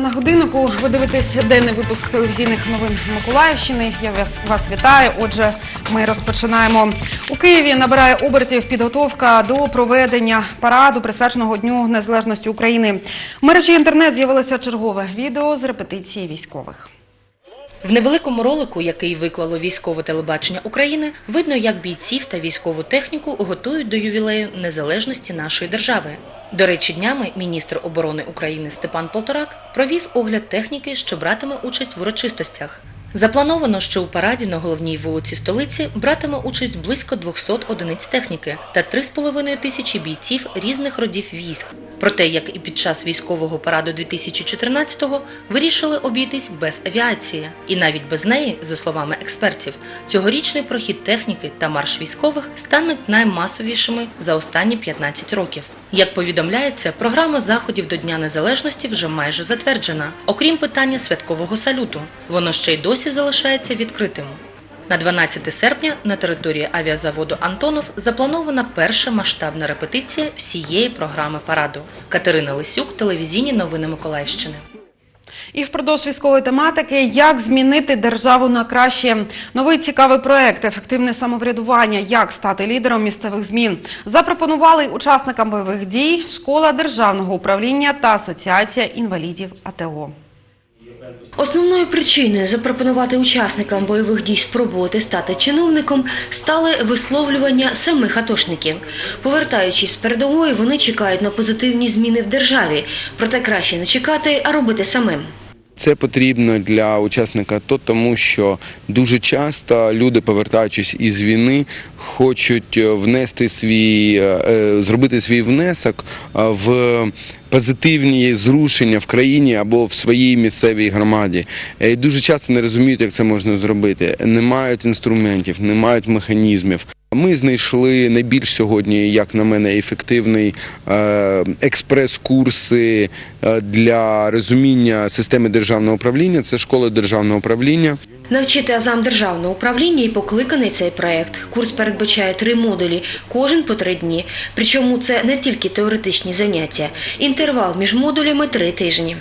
14 на годиннику. Ви дивитесь денний випуск телевізійних новин з Миколаївщини. Я вас, вас вітаю. Отже, ми розпочинаємо. У Києві набирає обертів підготовка до проведення параду, присвяченого Дню Незалежності України. В мережі інтернет з'явилося чергове відео з репетиції військових. В невеликому ролику, який виклало військове телебачення України, видно, як бійців та військову техніку готують до ювілею незалежності нашої держави. До речі, днями міністр оборони України Степан Полторак провів огляд техніки, що братиме участь в урочистостях. Заплановано, що у параді на головній вулиці столиці братиме участь близько 200 одиниць техніки та 3,5 тисячі бійців різних родів військ. Проте, як і під час військового параду 2014-го, вирішили обійтись без авіації. І навіть без неї, за словами експертів, цьогорічний прохід техніки та марш військових стануть наймасовішими за останні 15 років. Як повідомляється, програма заходів до Дня Незалежності вже майже затверджена, окрім питання святкового салюту. Воно ще й досі залишається відкритим. На 12 серпня на території авіазаводу Антонов запланована перша масштабна репетиція всієї програми параду. Катерина Лисюк, телевізійні новини Миколаївщини. І впродовж військової тематики, як змінити державу на краще. Новий цікавий проект Ефективне самоврядування. Як стати лідером місцевих змін запропонували учасникам бойових дій школа державного управління та асоціація інвалідів АТО. Основною причиною запропонувати учасникам бойових дій спробувати стати чиновником стали висловлювання самих атошників. Повертаючись з передової, вони чекають на позитивні зміни в державі, проте краще не чекати, а робити самим. Це потрібно для учасника АТО, тому що дуже часто люди, повертаючись із війни, хочуть внести свій, е, зробити свій внесок е, в позитивні зрушення в країні або в своїй місцевій громаді. Е, І дуже часто не розуміють, як це можна зробити. Не мають інструментів, не мають механізмів. Ми знайшли найбільш сьогодні, як на мене, ефективний е, експрес-курси е, для розуміння системи державного управління. Це школа державного управління. Навчити азам державного управління і покликаний цей проект. Курс передбачає три модулі, кожен по три дні. Причому це не тільки теоретичні заняття. Інтервал між модулями три тижні.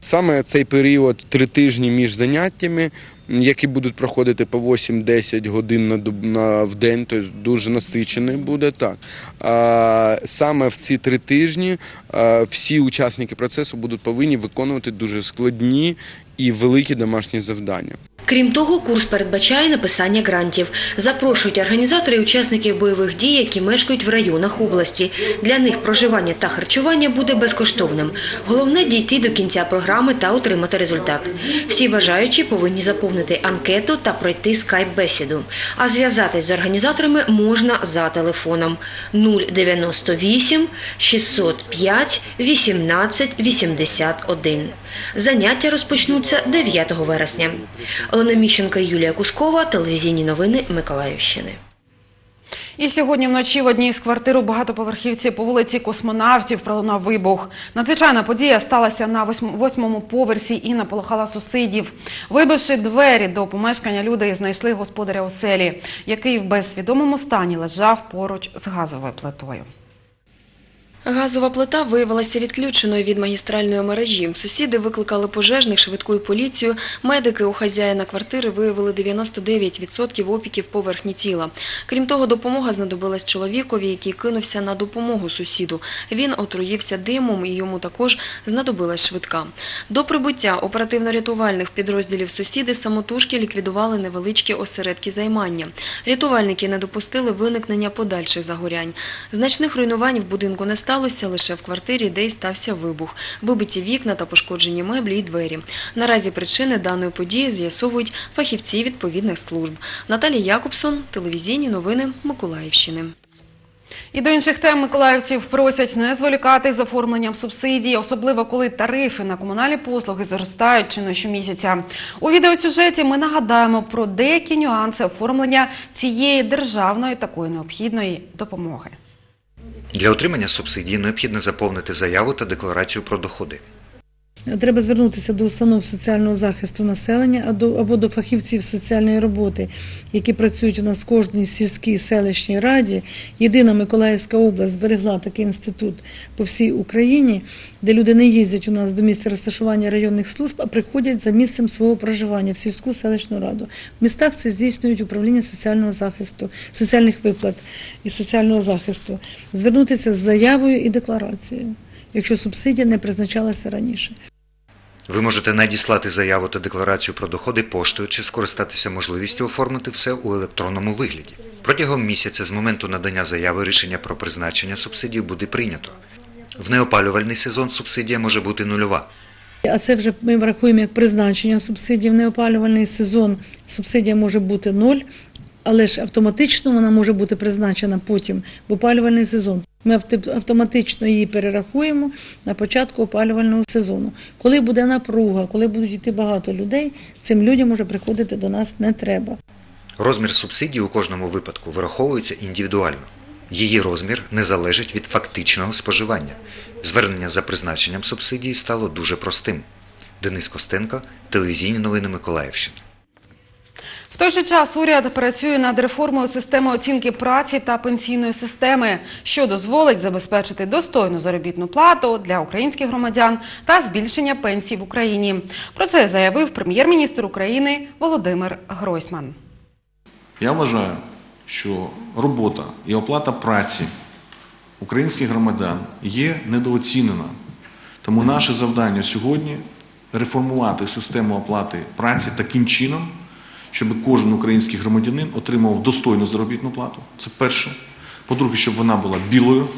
Саме цей період три тижні між заняттями, які будуть проходити по 8-10 годин на, на в день, тобто дуже насичений буде так. А, саме в ці три тижні а, всі учасники процесу будуть повинні виконувати дуже складні і великі домашні завдання. Крім того, курс передбачає написання грантів. Запрошують організатори і учасників бойових дій, які мешкають в районах області. Для них проживання та харчування буде безкоштовним. Головне дійти до кінця програми та отримати результат. Всі бажаючі повинні заповнити анкету та пройти скайп-бесіду. А зв'язатись з організаторами можна за телефоном 098 605 18 81. Заняття розпочнуться 9 вересня. Олена Міщенко, Юлія Кускова, телевізійні новини Миколаївщини. І сьогодні вночі в одній з квартир у багатоповерхівці по вулиці Космонавтів пролунав вибух. Надзвичайна подія сталася на восьм- восьмому поверсі і наполохала сусідів. Вибивши двері до помешкання, люди знайшли господаря оселі, який в безсвідомому стані лежав поруч з газовою плитою. Газова плита виявилася відключеною від магістральної мережі. Сусіди викликали пожежних, швидку і поліцію. Медики у хазяїна квартири виявили 99% опіків поверхні тіла. Крім того, допомога знадобилась чоловікові, який кинувся на допомогу сусіду. Він отруївся димом і йому також знадобилась швидка. До прибуття оперативно-рятувальних підрозділів сусіди самотужки ліквідували невеличкі осередки займання. Рятувальники не допустили виникнення подальших загорянь. Значних руйнувань в будинку не сталося лише в квартирі, де й стався вибух. Вибиті вікна та пошкоджені меблі й двері. Наразі причини даної події з'ясовують фахівці відповідних служб. Наталія Якобсон, телевізійні новини Миколаївщини. І до інших тем миколаївців просять не зволікати з оформленням субсидій, особливо коли тарифи на комунальні послуги зростають чи не щомісяця. У відеосюжеті ми нагадаємо про деякі нюанси оформлення цієї державної такої необхідної допомоги. Для отримання субсидії необхідно заповнити заяву та декларацію про доходи. Треба звернутися до установ соціального захисту населення або до фахівців соціальної роботи, які працюють у нас в кожній сільській селищній раді. Єдина Миколаївська область зберегла такий інститут по всій Україні, де люди не їздять у нас до місця розташування районних служб, а приходять за місцем свого проживання в сільську селищну раду. В містах це здійснюють управління соціального захисту, соціальних виплат і соціального захисту. Звернутися з заявою і декларацією, якщо субсидія не призначалася раніше. Ви можете надіслати заяву та декларацію про доходи поштою чи скористатися можливістю оформити все у електронному вигляді. Протягом місяця з моменту надання заяви рішення про призначення субсидії буде прийнято. В неопалювальний сезон субсидія може бути нульова. А це вже ми врахуємо як призначення субсидії в неопалювальний сезон. Субсидія може бути ноль, але ж автоматично вона може бути призначена потім в опалювальний сезон. Ми автоматично її перерахуємо на початку опалювального сезону. Коли буде напруга, коли будуть йти багато людей, цим людям уже приходити до нас не треба. Розмір субсидії у кожному випадку вираховується індивідуально. Її розмір не залежить від фактичного споживання. Звернення за призначенням субсидії стало дуже простим. Денис Костенко, телевізійні новини Миколаївщини. В той же час уряд працює над реформою системи оцінки праці та пенсійної системи, що дозволить забезпечити достойну заробітну плату для українських громадян та збільшення пенсій в Україні. Про це заявив прем'єр-міністр України Володимир Гройсман. Я вважаю, що робота і оплата праці українських громадян є недооцінена. Тому наше завдання сьогодні реформувати систему оплати праці таким чином, щоб кожен український громадянин отримав достойну заробітну плату. Це перше. По-друге, щоб вона була білою.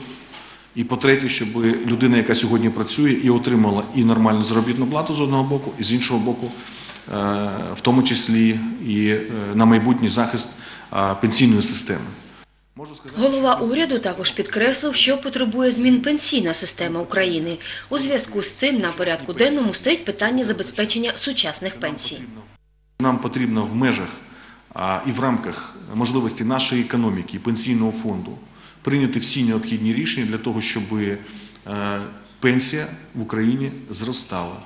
І по-третє, щоб людина, яка сьогодні працює, і отримала і нормальну заробітну плату з одного боку, і з іншого боку, е, в тому числі і е, на майбутній захист е, пенсійної системи. Голова уряду також підкреслив, що потребує змін пенсійна система України. У зв'язку з цим на порядку денному стоїть питання забезпечення сучасних пенсій. Нам потрібно в межах і в рамках можливості нашої економіки і пенсійного фонду прийняти всі необхідні рішення для того, щоб е, пенсія в Україні зростала.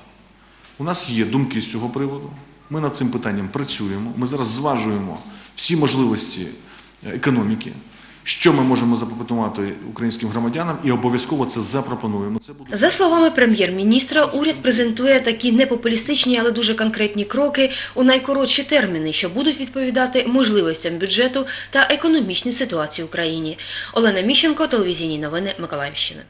У нас є думки з цього приводу. Ми над цим питанням працюємо. Ми зараз зважуємо всі можливості е, економіки, що ми можемо запропонувати українським громадянам, і обов'язково це запропонуємо. Це буде За словами прем'єр-міністра, уряд презентує такі непопулістичні, але дуже конкретні кроки у найкоротші терміни, що будуть відповідати можливостям бюджету та економічній ситуації в Україні. Олена Міщенко, телевізійні новини Миколаївщини.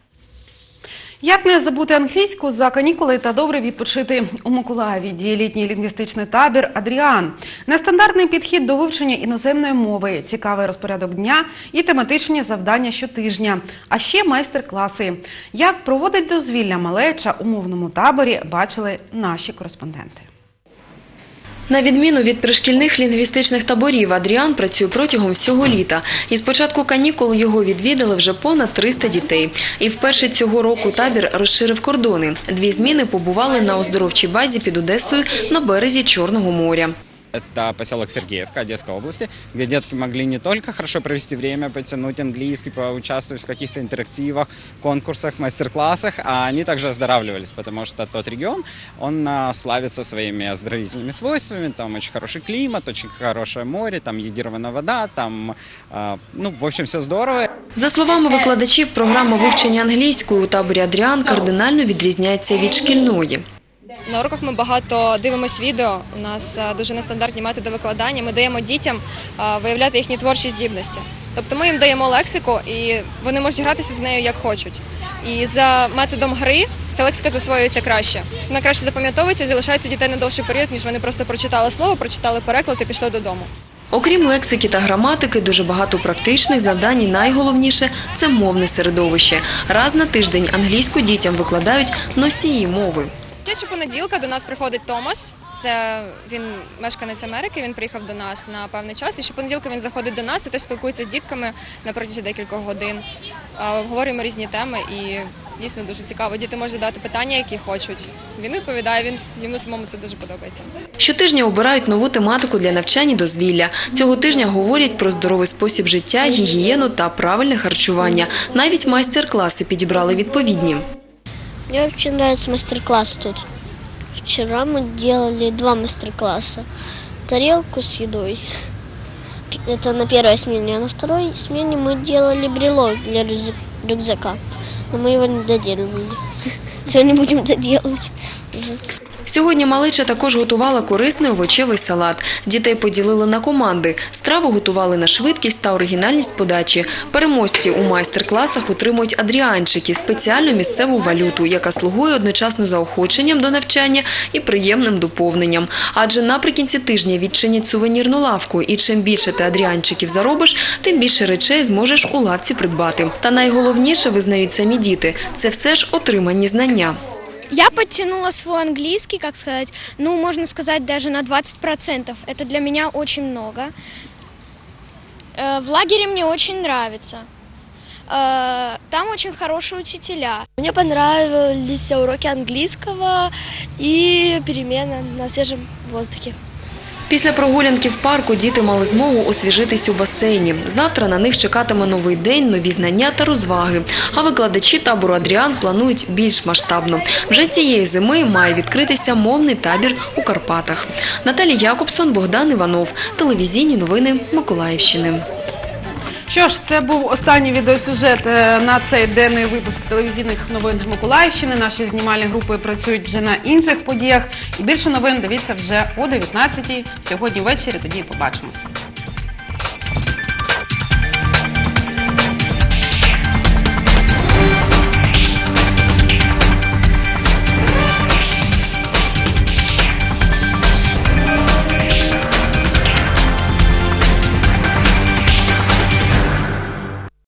Як не забути англійську за канікули та добре відпочити у Миколаєві діє літній лінгвістичний табір Адріан. Нестандартний підхід до вивчення іноземної мови, цікавий розпорядок дня і тематичні завдання щотижня, а ще майстер-класи. Як проводить дозвілля малеча у мовному таборі, бачили наші кореспонденти. На відміну від пришкільних лінгвістичних таборів, Адріан працює протягом всього літа. І з початку канікул його відвідали вже понад 300 дітей. І вперше цього року табір розширив кордони. Дві зміни побували на оздоровчій базі під Одесою на березі Чорного моря. Это поселок Сергеевка Одесской области, где детки могли не только хорошо провести время, потянуть английский, поучаствовать в каких-то интерактивах, конкурсах, мастер-классах, а они также оздоравливались, потому что тот регион, он славится своими оздоровительными свойствами, там очень хороший климат, очень хорошее море, там йодированная вода, там, ну, в общем, все здорово. За словами викладачів, програма вивчення англійської у таборі Адріан кардинально відрізняється від шкільної. На уроках ми багато дивимося відео. У нас е, дуже нестандартні методи викладання. Ми даємо дітям е, виявляти їхні творчі здібності. Тобто ми їм даємо лексику, і вони можуть гратися з нею як хочуть. І за методом гри ця лексика засвоюється краще. Вона краще запам'ятовується і залишається дітей на довший період, ніж вони просто прочитали слово, прочитали переклад і пішли додому. Окрім лексики та граматики, дуже багато практичних завдань і найголовніше – це мовне середовище. Раз на тиждень англійську дітям викладають носії мови. Щопонеділка до нас приходить Томас. Це він мешканець Америки. Він приїхав до нас на певний час. І щопонеділка він заходить до нас і теж спілкується з дітками на протязі декількох годин. Обговорюємо різні теми, і це дійсно дуже цікаво. Діти можуть задати питання, які хочуть. Він відповідає. Він йому самому це дуже подобається. Щотижня обирають нову тематику для навчання дозвілля. Цього тижня говорять про здоровий спосіб життя, гігієну та правильне харчування. Навіть майстер-класи підібрали відповідні. Мне вообще нравится мастер-класс тут. вчера мы делали два мастер-класса. Тарелку с едой. Это на первой смене, а на второй смене мы делали брелок для рюкза- рюкзака. Но мы его не доделывали. Сегодня будем доделывать. Сьогодні малеча також готувала корисний овочевий салат. Дітей поділили на команди. Страву готували на швидкість та оригінальність подачі. Переможці у майстер-класах отримують адріанчики – спеціальну місцеву валюту, яка слугує одночасно заохоченням до навчання і приємним доповненням. Адже наприкінці тижня відчинять сувенірну лавку, і чим більше ти адріанчиків заробиш, тим більше речей зможеш у лавці придбати. Та найголовніше, визнають самі діти – це все ж отримані знання. Я подтянула свой английский, как сказать, ну, можно сказать, даже на 20%. Это для меня очень много. Э, В лагере мне очень нравится. Э, Там очень хорошие учителя. Мне понравились уроки английского и перемена на свежем воздухе. Після прогулянки в парку діти мали змогу освіжитись у басейні. Завтра на них чекатиме новий день, нові знання та розваги. А викладачі табору Адріан планують більш масштабно. Вже цієї зими має відкритися мовний табір у Карпатах. Наталі Якобсон, Богдан Іванов. Телевізійні новини Миколаївщини. Що ж, це був останній відеосюжет е, на цей денний випуск телевізійних новин Миколаївщини. Наші знімальні групи працюють вже на інших подіях. І більше новин дивіться вже о 19-й сьогодні ввечері. Тоді побачимося.